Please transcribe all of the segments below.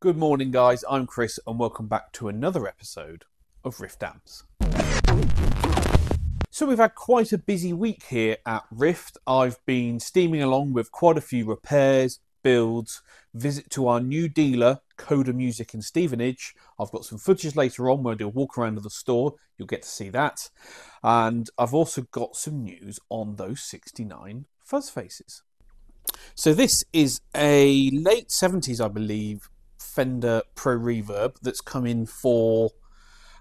Good morning, guys. I'm Chris, and welcome back to another episode of Rift Amps. So, we've had quite a busy week here at Rift. I've been steaming along with quite a few repairs, builds, visit to our new dealer, Coda Music in Stevenage. I've got some footage later on where I do a walk around of the store. You'll get to see that. And I've also got some news on those 69 fuzz faces. So, this is a late 70s, I believe, Fender Pro Reverb that's come in for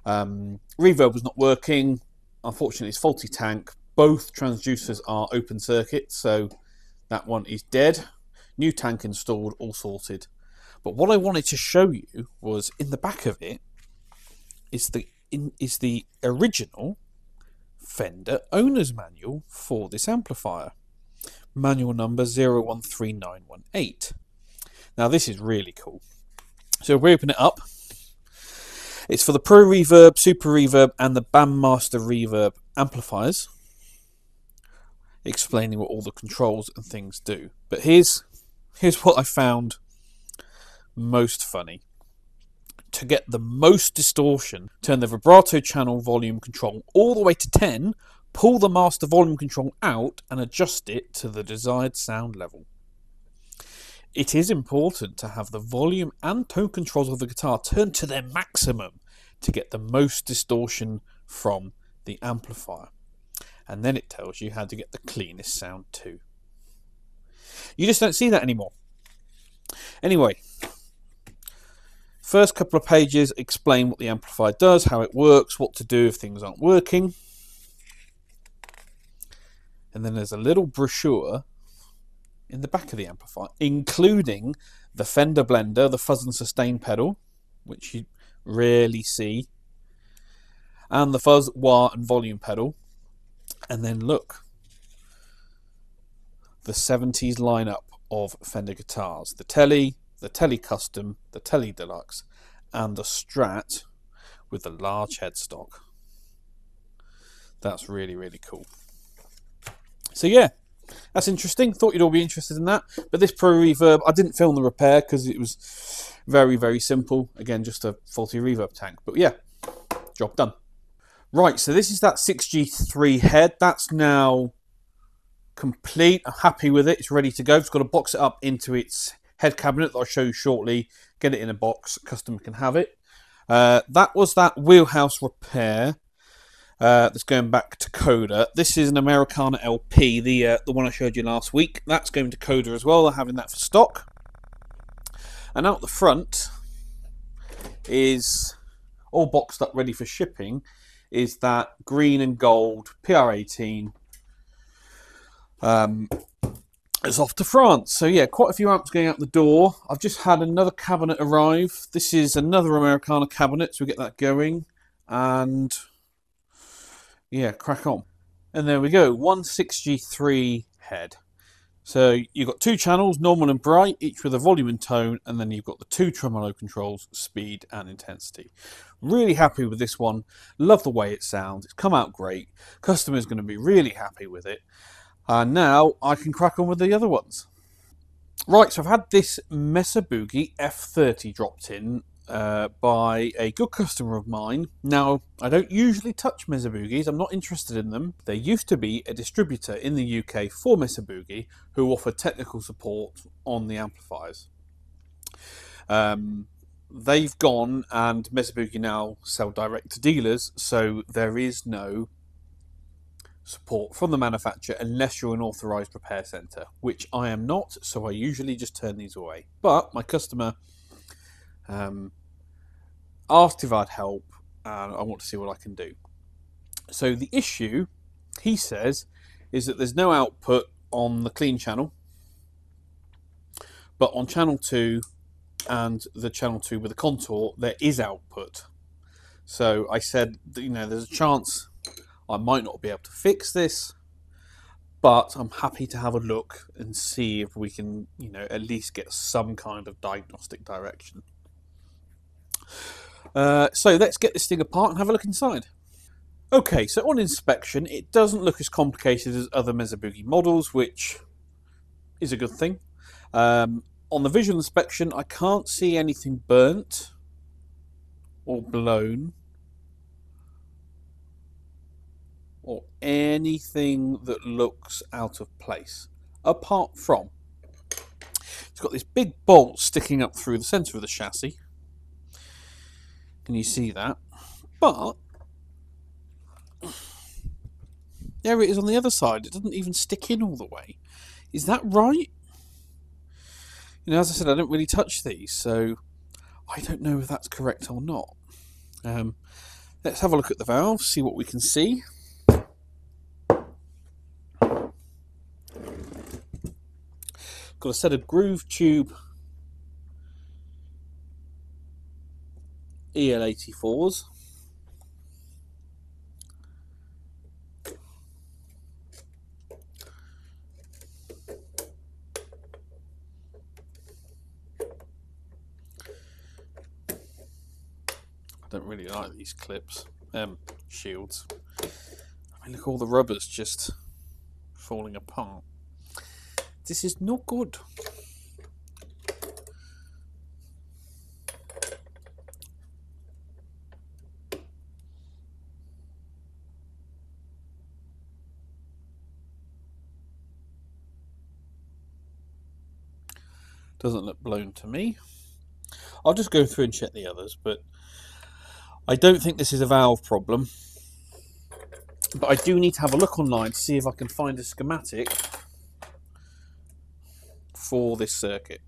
um, reverb was not working. Unfortunately, it's faulty tank. Both transducers are open circuit, so that one is dead. New tank installed, all sorted. But what I wanted to show you was in the back of it is the in, is the original Fender owner's manual for this amplifier. Manual number 013918. Now this is really cool. So we open it up. It's for the Pro Reverb, Super Reverb, and the Bandmaster Reverb amplifiers, explaining what all the controls and things do. But here's here's what I found most funny. To get the most distortion, turn the vibrato channel volume control all the way to 10, pull the master volume control out, and adjust it to the desired sound level. It is important to have the volume and tone controls of the guitar turned to their maximum to get the most distortion from the amplifier. And then it tells you how to get the cleanest sound too. You just don't see that anymore. Anyway, first couple of pages explain what the amplifier does, how it works, what to do if things aren't working. And then there's a little brochure in the back of the amplifier, including the Fender blender, the fuzz and sustain pedal, which you rarely see, and the fuzz, wah, and volume pedal. And then look, the 70s lineup of Fender guitars the Tele, the Tele Custom, the Tele Deluxe, and the Strat with the large headstock. That's really, really cool. So, yeah, that's interesting. Thought you'd all be interested in that. But this Pro Reverb, I didn't film the repair because it was very, very simple. Again, just a faulty reverb tank. But yeah, job done. Right, so this is that 6G3 head. That's now complete. I'm happy with it. It's ready to go. Just got to box it up into its head cabinet that I'll show you shortly. Get it in a box. Customer can have it. Uh, that was that wheelhouse repair. Uh, that's going back to Coda. This is an Americana LP, the uh, the one I showed you last week. That's going to Coda as well. They're having that for stock. And out the front is all boxed up, ready for shipping. Is that green and gold PR18? Um, it's off to France. So yeah, quite a few amps going out the door. I've just had another cabinet arrive. This is another Americana cabinet, so we get that going. And yeah, crack on. And there we go, one 6G3 head. So you've got two channels, normal and bright, each with a volume and tone, and then you've got the two tremolo controls, speed and intensity. Really happy with this one. Love the way it sounds. It's come out great. Customer's going to be really happy with it. And now I can crack on with the other ones. Right, so I've had this Mesa Boogie F30 dropped in uh, by a good customer of mine. Now, I don't usually touch Mesa Boogies, I'm not interested in them. There used to be a distributor in the UK for Mesa Boogie who offered technical support on the amplifiers. Um, they've gone and Mesa Boogie now sell direct to dealers, so there is no support from the manufacturer unless you're an authorized repair center, which I am not, so I usually just turn these away. But my customer um, asked if I'd help, and I want to see what I can do. So the issue, he says, is that there's no output on the clean channel, but on channel 2 and the channel 2 with the contour, there is output. So I said, you know, there's a chance I might not be able to fix this, but I'm happy to have a look and see if we can, you know, at least get some kind of diagnostic direction. Uh, so let's get this thing apart and have a look inside. Okay, so on inspection, it doesn't look as complicated as other Mesa Boogie models, which is a good thing. Um, on the visual inspection, I can't see anything burnt or blown or anything that looks out of place, apart from it's got this big bolt sticking up through the centre of the chassis. Can you see that? But there it is on the other side. It doesn't even stick in all the way. Is that right? You know, as I said, I don't really touch these, so I don't know if that's correct or not. Um, let's have a look at the valve, see what we can see. Got a set of groove tube EL84s. I don't really like these clips, um, shields. I mean, look, all the rubber's just falling apart. This is not good. Doesn't look blown to me. I'll just go through and check the others, but I don't think this is a valve problem. But I do need to have a look online to see if I can find a schematic for this circuit.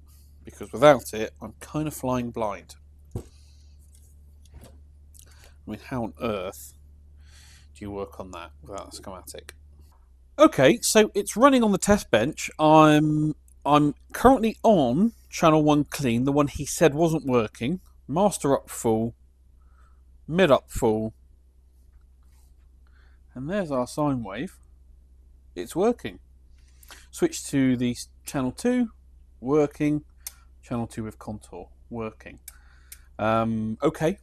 Because without it, I'm kind of flying blind. I mean, how on earth do you work on that without a schematic? Okay, so it's running on the test bench. I'm I'm currently on channel one clean, the one he said wasn't working. Master up full, mid up full, and there's our sine wave. It's working. Switch to the channel two, working. Channel two with contour, working. Um, okay.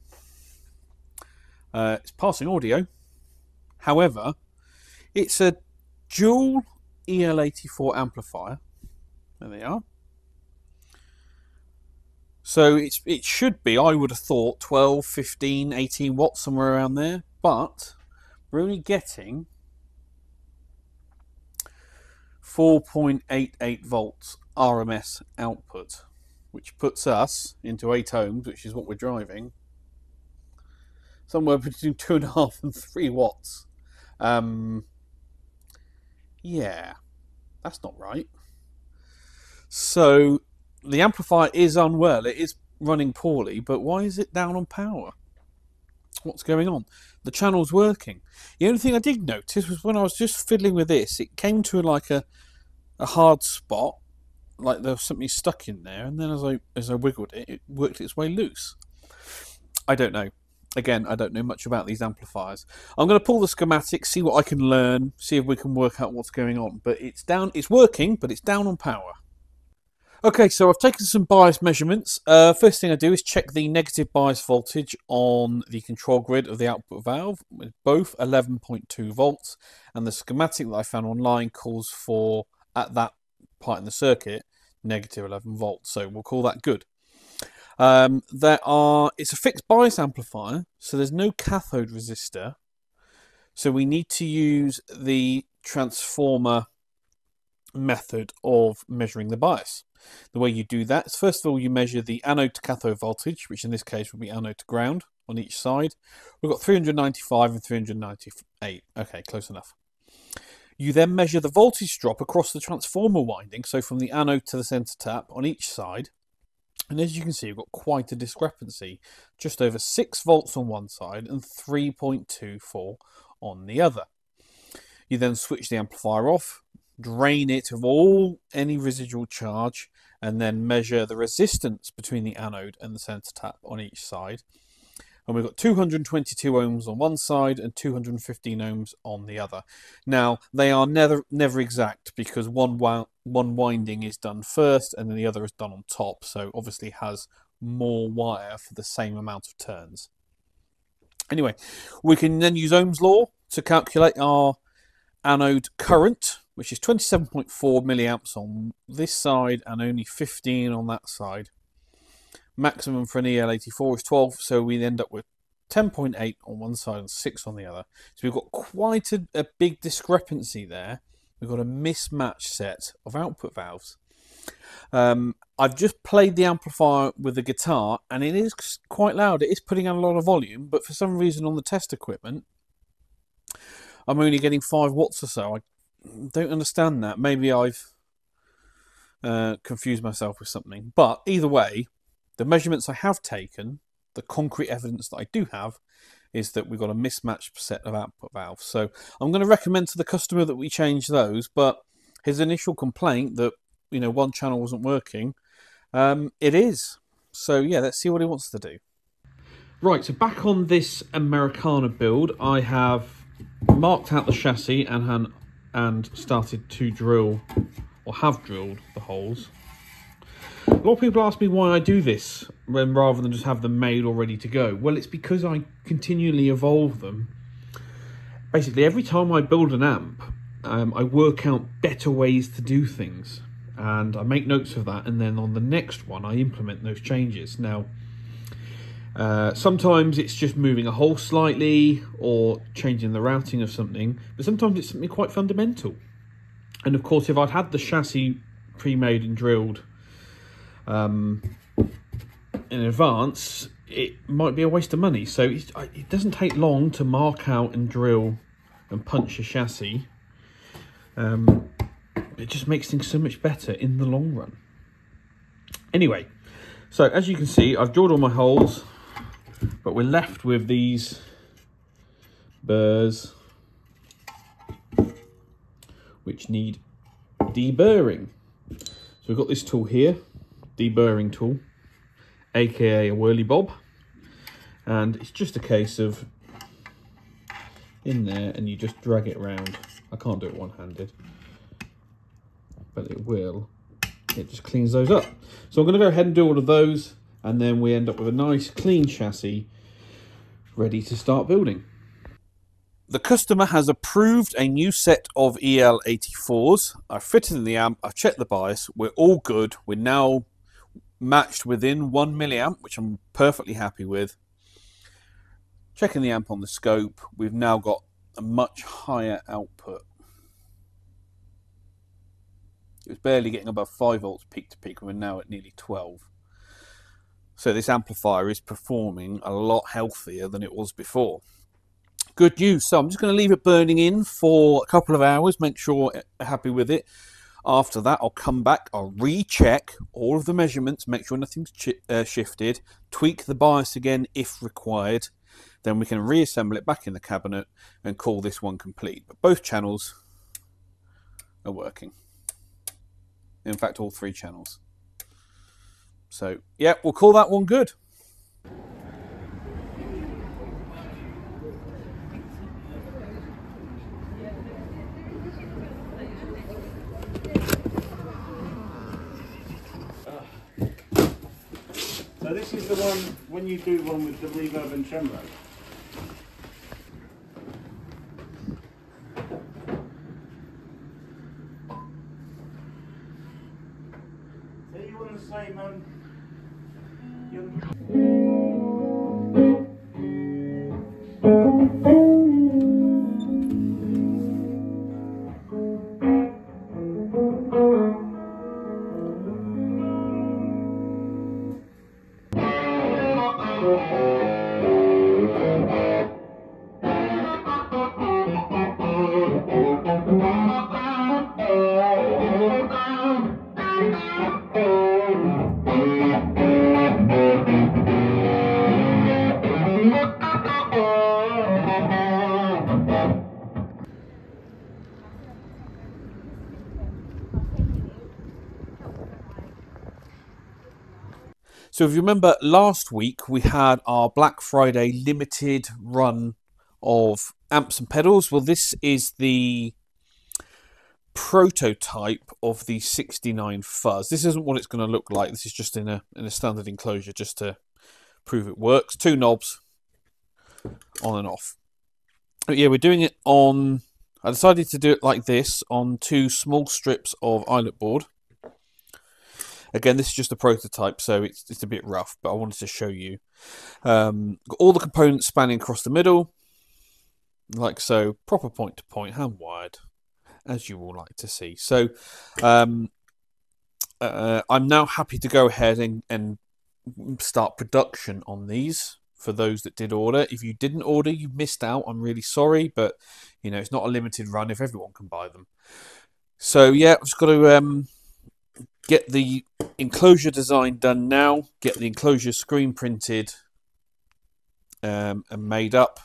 Uh, it's passing audio. However, it's a dual EL84 amplifier there they are. So it's, it should be, I would have thought, 12, 15, 18 watts, somewhere around there. But we're only getting 4.88 volts RMS output, which puts us into 8 ohms, which is what we're driving, somewhere between 2.5 and 3 watts. Um, yeah, that's not right. So the amplifier is unwell. It is running poorly, but why is it down on power? What's going on? The channel's working. The only thing I did notice was when I was just fiddling with this, it came to like a a hard spot, like there was something stuck in there, and then as I as I wiggled it, it worked its way loose. I don't know. Again, I don't know much about these amplifiers. I'm going to pull the schematic, see what I can learn, see if we can work out what's going on. But it's down. It's working, but it's down on power. Okay, so I've taken some bias measurements. Uh, first thing I do is check the negative bias voltage on the control grid of the output valve, with both 11.2 volts, and the schematic that I found online calls for, at that part in the circuit, negative 11 volts, so we'll call that good. Um, there are, it's a fixed bias amplifier, so there's no cathode resistor, so we need to use the transformer method of measuring the bias. The way you do that is first of all you measure the anode to cathode voltage, which in this case would be anode to ground on each side. We've got 395 and 398. Okay, close enough. You then measure the voltage drop across the transformer winding, so from the anode to the centre tap on each side. And as you can see, we've got quite a discrepancy, just over 6 volts on one side and 3.24 on the other. You then switch the amplifier off, drain it of all any residual charge, and then measure the resistance between the anode and the centre tap on each side. And we've got 222 ohms on one side and 215 ohms on the other. Now, they are never never exact because one one winding is done first and then the other is done on top, so obviously has more wire for the same amount of turns. Anyway, we can then use Ohm's law to calculate our anode current, which is 27.4 milliamps on this side and only 15 on that side. Maximum for an EL84 is 12, so we end up with 10.8 on one side and 6 on the other. So we've got quite a, a big discrepancy there. We've got a mismatched set of output valves. Um, I've just played the amplifier with the guitar and it is quite loud. It is putting out a lot of volume, but for some reason on the test equipment, I'm only getting 5 watts or so. I don't understand that. Maybe I've uh, confused myself with something. But either way, the measurements I have taken, the concrete evidence that I do have, is that we've got a mismatched set of output valves. So I'm going to recommend to the customer that we change those. But his initial complaint that you know one channel wasn't working, um, it is. So yeah, let's see what he wants to do. Right, so back on this Americana build, I have marked out the chassis and and started to drill or have drilled the holes. A lot of people ask me why I do this when rather than just have them made or ready to go. Well, it's because I continually evolve them. Basically, every time I build an amp, um, I work out better ways to do things and I make notes of that and then on the next one I implement those changes. Now, uh, sometimes it's just moving a hole slightly or changing the routing of something, but sometimes it's something quite fundamental. And of course, if I'd had the chassis pre-made and drilled um, in advance, it might be a waste of money. So it doesn't take long to mark out and drill and punch a chassis. Um, it just makes things so much better in the long run. Anyway, so as you can see, I've drilled all my holes, but we're left with these burrs which need deburring. So we've got this tool here, deburring tool, aka a whirly bob. And it's just a case of in there and you just drag it around. I can't do it one-handed but it will. It just cleans those up. So I'm going to go ahead and do all of those and then we end up with a nice clean chassis ready to start building. The customer has approved a new set of EL84s. I've fitted in the amp, I've checked the bias, we're all good. We're now matched within 1 milliamp, which I'm perfectly happy with. Checking the amp on the scope, we've now got a much higher output. It was barely getting above 5 volts peak to peak, and we're now at nearly 12. So this amplifier is performing a lot healthier than it was before. Good news. So I'm just going to leave it burning in for a couple of hours, make sure happy with it. After that, I'll come back, I'll recheck all of the measurements, make sure nothing's uh, shifted, tweak the bias again if required. Then we can reassemble it back in the cabinet and call this one complete. But both channels are working. In fact, all three channels. So, yeah, we'll call that one good. So this is the one, when you do one with the reverb and tremolo. So if you remember last week, we had our Black Friday limited run of amps and pedals. Well, this is the prototype of the 69 fuzz. This isn't what it's going to look like. This is just in a in a standard enclosure just to prove it works. Two knobs on and off. But yeah, we're doing it on I decided to do it like this on two small strips of eyelet board. Again, this is just a prototype, so it's, it's a bit rough, but I wanted to show you. Um, got all the components spanning across the middle, like so, proper point to point, hand wired, as you all like to see. So, um, uh, I'm now happy to go ahead and, and start production on these for those that did order. If you didn't order, you missed out. I'm really sorry, but you know it's not a limited run if everyone can buy them. So yeah, I've just got to um, get the enclosure design done now. Get the enclosure screen printed um, and made up.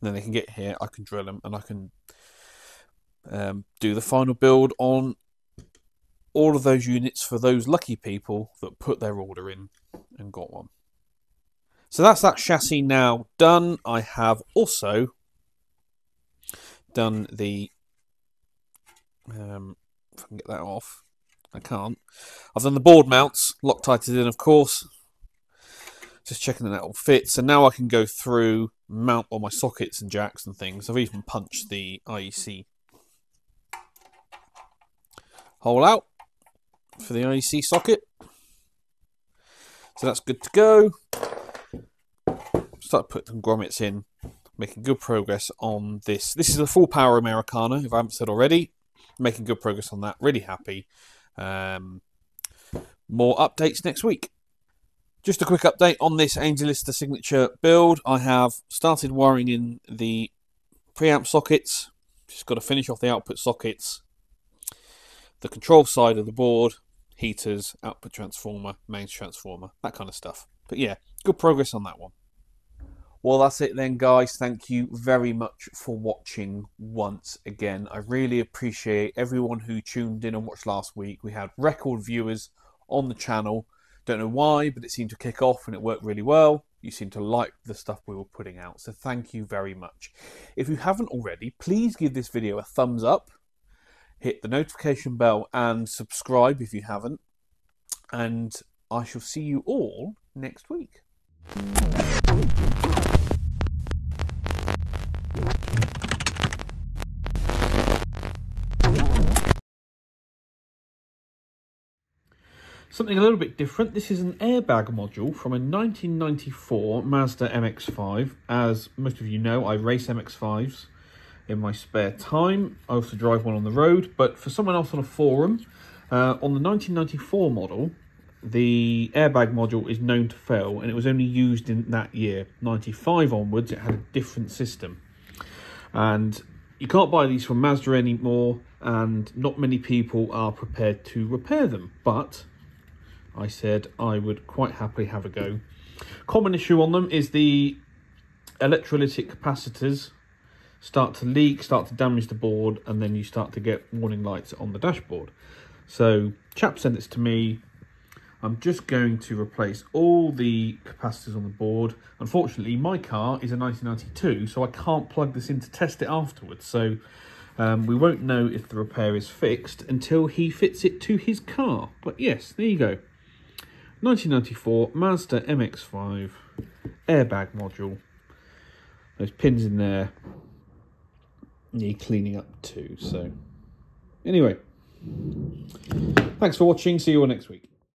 And then they can get here. I can drill them and I can um, do the final build on all of those units for those lucky people that put their order in and got one. So that's that chassis now done. I have also done the, um, if I can get that off, I can't. I've done the board mounts, Loctited in of course, just checking that that all fits. And now I can go through, mount all my sockets and jacks and things. I've even punched the IEC hole out for the IEC socket. So that's good to go start putting grommets in, making good progress on this. This is a full power Americana, if I haven't said already. Making good progress on that. Really happy. Um, more updates next week. Just a quick update on this Angelista signature build. I have started wiring in the preamp sockets. Just got to finish off the output sockets. The control side of the board, heaters, output transformer, mains transformer, that kind of stuff. But yeah, good progress on that one. Well, that's it then, guys. Thank you very much for watching once again. I really appreciate everyone who tuned in and watched last week. We had record viewers on the channel. Don't know why, but it seemed to kick off and it worked really well. You seem to like the stuff we were putting out, so thank you very much. If you haven't already, please give this video a thumbs up, hit the notification bell, and subscribe if you haven't. And I shall see you all next week. Something a little bit different. This is an airbag module from a 1994 Mazda MX-5. As most of you know, I race MX-5s in my spare time. I also drive one on the road, but for someone else on a forum, uh, on the 1994 model, the airbag module is known to fail, and it was only used in that year. 95 onwards, it had a different system. And you can't buy these from Mazda anymore, and not many people are prepared to repair them, but I said I would quite happily have a go. Common issue on them is the electrolytic capacitors start to leak, start to damage the board, and then you start to get warning lights on the dashboard. So, chap sent this to me. I'm just going to replace all the capacitors on the board. Unfortunately, my car is a 1992, so I can't plug this in to test it afterwards. So, um, we won't know if the repair is fixed until he fits it to his car. But yes, there you go. 1994 Mazda MX-5 airbag module. Those pins in there need cleaning up too. So, anyway, thanks for watching. See you all next week.